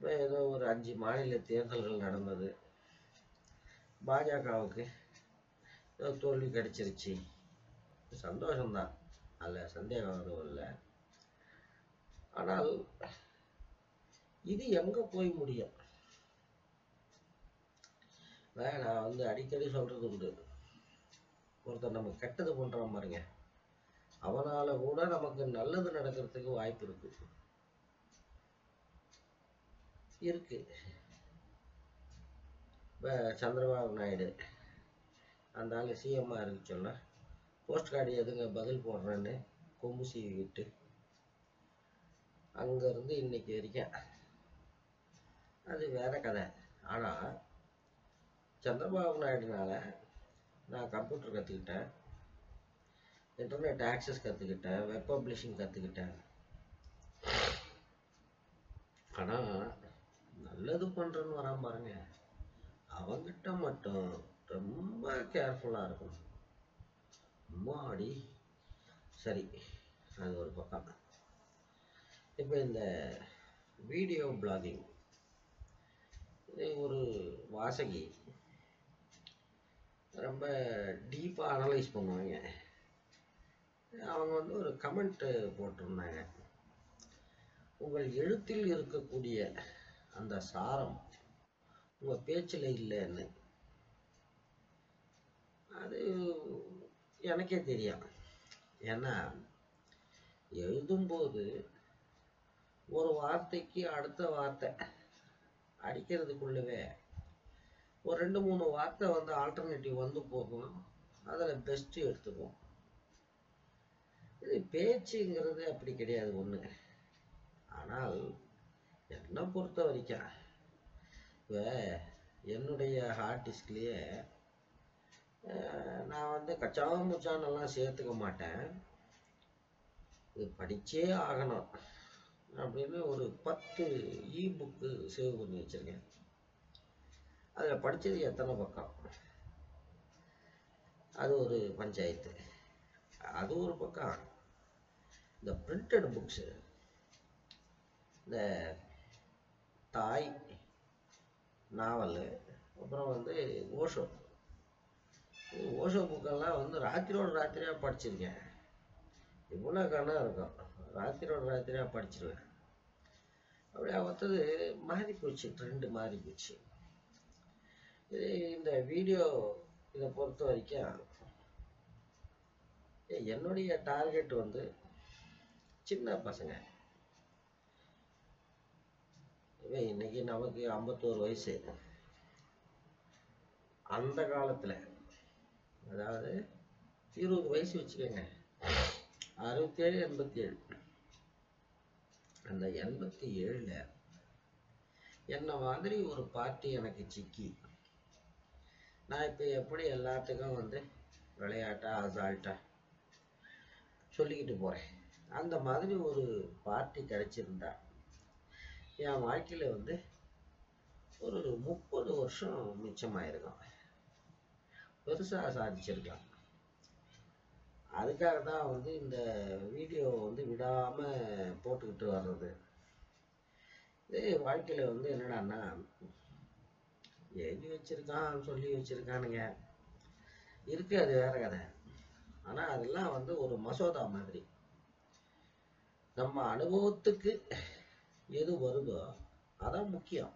இப்போ ஏதோ ஒரு அஞ்சு மாநில தேர்தல்கள் நடந்தது. பாஜகவுக்கு ஏதோ தோல்வி கிடைச்சிருச்சு. சந்தோஷம்தான். அதில் சந்தேகம் எதுவும் இல்லை. ஆனால் இது எங்கே போய் முடியும்? நான் வந்து அடிக்கடி சொல்றது உண்டு. ஒருத்தர் நம்ம கெட்டது பண்றான் பாருங்க. அவனால கூட நமக்கு நல்லது நடக்கிறதுக்கு வாய்ப்பு இருக்கு. இருக்கு. இப்போ சந்திரபாபு நாயுடு. அந்த ஆள் சிஎம்மாக இருக்கு சொன்னா போஸ்ட் கார்டு எதுங்க பதில் போடுறேன்னு? கொம்பு சீவிக்கிட்டு அங்கேருந்து இன்னைக்கு வரைக்கும். அது வேற கதை. ஆனால் சந்திரபாபு நாயுடுனால நான் கம்ப்யூட்டர் கற்றுக்கிட்டேன் இன்டர்நெட் ஆக்சஸ் கற்றுக்கிட்டேன் வெப் பப்ளிஷிங் கற்றுக்கிட்டேன் ஆனால் நல்லது பண்ணுறேன்னு வரான் பாருங்க. அவங்கிட்ட மட்டும் ரொம்ப கேர்ஃபுல்லாக இருக்கணும். அடி. சரி அது ஒரு பக்கம். இப்போ இந்த வீடியோ பிளாகிங் ஒரு வாசகி. ரொம்ப டீப்பாக அனலைஸ் பண்ணுவாங்க. அவங்க வந்து ஒரு கமெண்ட்டு போட்டிருந்தாங்க. உங்கள் எழுத்தில் இருக்கக்கூடிய அந்த சாரம். உங்கள் பேச்சில் இல்லைன்னு. அது எனக்கே தெரியும். ஏன்னா எழுதும்போது ஒரு வார்த்தைக்கு அடுத்த வார்த்தை அடிக்கிறதுக்குள்ளவே ஒரு ரெண்டு மூணு வார்த்தை வந்து ஆல்டர்னேட்டிவ் வந்து போகும். அதில் பெஸ்ட்டு எடுத்துக்கும். இது பேச்சுங்கிறது அப்படி கிடையாது ஒன்று ஆனால் என்னை பொறுத்த வரைக்கும் இப்போ என்னுடைய ஹார்ட் டிஸ்க்லேயே நான் வந்து கச்சா முச்சானெல்லாம் சேர்த்துக்க மாட்டேன். இது படித்தே ஆகணும் அப்படின்னு ஒரு பத்து இ புக்கு சேவ் பண்ணி வச்சிருக்கேன். அதில் படித்தது எத்தனை பக்கம்? அது ஒரு பஞ்சாயத்து. அது ஒரு பக்கம். இந்த பிரிண்டட் புக்ஸு இந்த தாய் நாவல் அப்புறம் வந்து ஓஷோ. ஓஷோ புக்கெல்லாம் வந்து ராத்திரியோட ராத்திரியாக படிச்சிருக்கேன். இவ்வளோ கணம் இருக்கும். ராத்திரியோட ராத்திரியாக படிச்சிருவேன். அப்படியே பார்த்தது மாறி போச்சு ட்ரெண்டு மாறி போச்சு. இது இந்த வீடியோ இதை பொறுத்த வரைக்கும் என்னுடைய டார்கெட் வந்து சின்ன பசங்க. இன்னைக்கு நமக்கு ஐம்பத்தோரு வயசு. அந்த காலத்தில் அதாவது இருபது வயசு வச்சுக்கோங்க. அறுபத்தேழு எண்பத்தி ஏழு அந்த எண்பத்தி ஏழில் என்ன மாதிரி ஒரு பார்ட்டி எனக்கு சிக்கி. நான் இப்போ எப்படி எல்லாத்துக்கும் வந்து விளையாட்டா அசால்ட்டா சொல்லிக்கிட்டு போகிறேன் அந்த மாதிரி ஒரு பார்ட்டி கிடைச்சிருந்தா என் வாழ்க்கையில் வந்து ஒரு முப்பது வருஷம் மிச்சமாயிருக்கான் பெருசாக சாதிச்சிருக்கான் அதுக்காக தான் வந்து இந்த வீடியோ வந்து விடாமல் போட்டுக்கிட்டு வர்றது. இது வாழ்க்கையில் வந்து என்னடான்னா எழுதி வச்சிருக்கான் சொல்லி வச்சிருக்கானுங்க. இருக்கு அது வேற கதை. ஆனால் அதெல்லாம் வந்து ஒரு மசோதா மாதிரி. நம்ம அனுபவத்துக்கு எது வருதோ அதான் முக்கியம்.